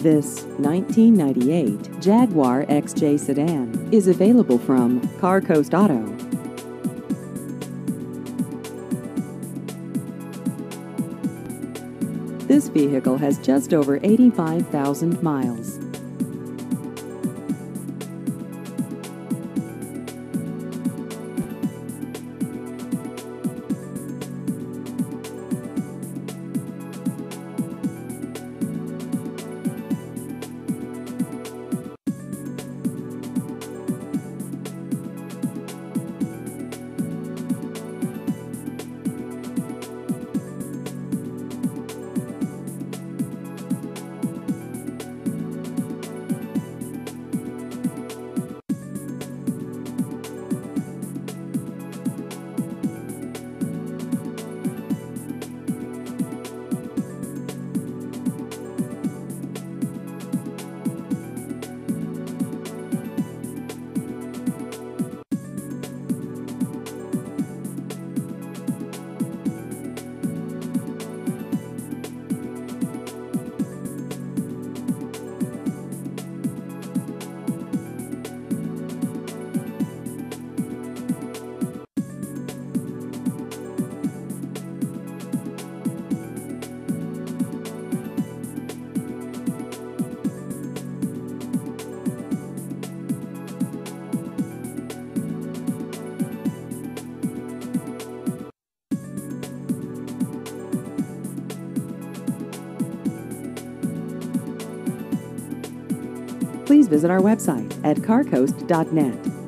This 1998 Jaguar XJ sedan is available from Car Coast Auto. This vehicle has just over 85,000 miles. Please visit our website at carcoast.net.